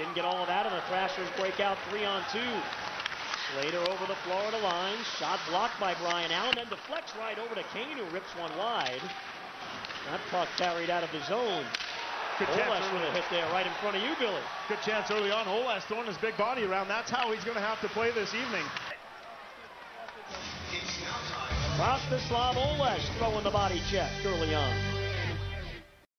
Didn't get all of that, and the Thrashers break out three on two. Slater over the Florida line. Shot blocked by Bryan Allen, then deflects right over to Kane, who rips one wide. That puck carried out of the zone. Good Olesz chance with a hit there right in front of you, Billy. Good chance early on. Olesz throwing his big body around. That's how he's going to have to play this evening. Rostislav Olesz throwing the body check early on.